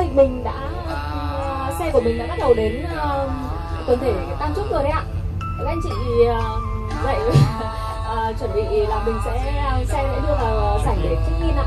ơi mình đã uh, xe của mình đã bắt đầu đến uh, quần thể tam trúc rồi đấy ạ. Các anh chị uh, dậy uh, chuẩn bị là mình sẽ xe sẽ đưa vào sảnh để check in ạ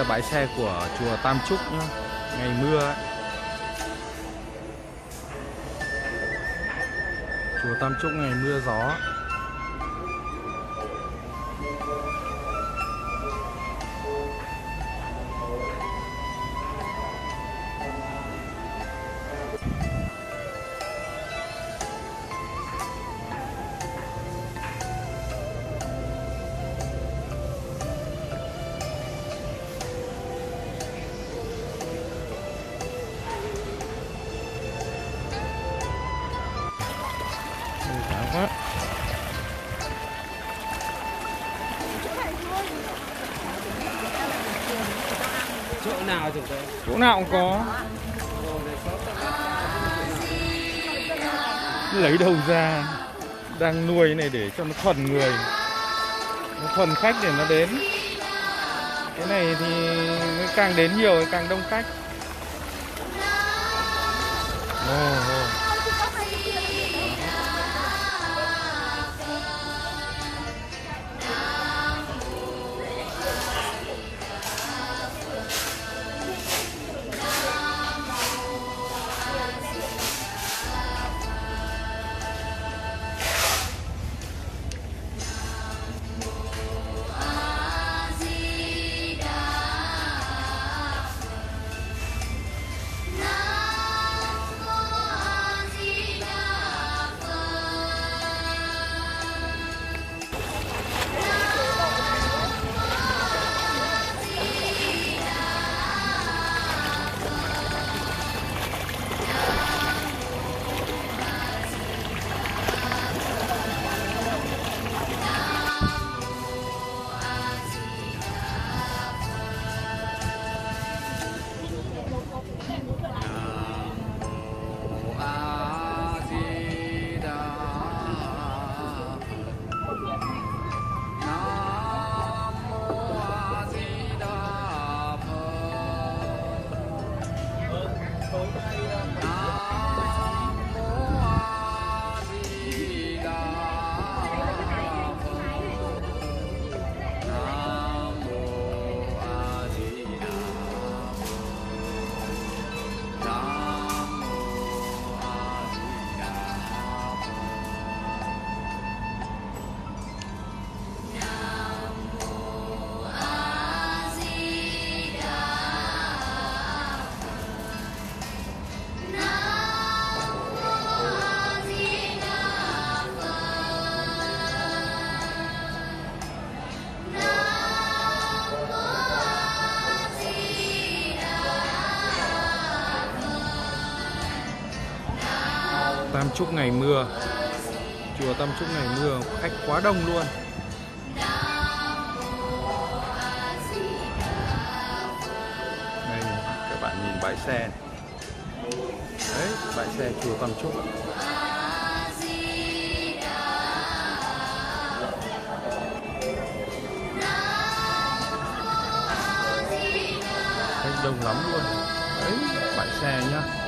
là bãi xe của chùa Tam Trúc nhá Ngày mưa ấy. Chùa Tam Trúc ngày mưa gió nào cũng có. Lấy đầu ra Đang nuôi này để cho nó thuần người. Nó thuần khách để nó đến. Cái này thì càng đến nhiều thì càng đông khách. Oh, oh. Tam Trúc ngày mưa. Chùa Tam Trúc ngày mưa khách quá đông luôn. Đây, các bạn nhìn bãi xe. Đấy, bãi xe chùa Tam Trúc. Khách đông lắm luôn. Đấy, bãi xe nhá.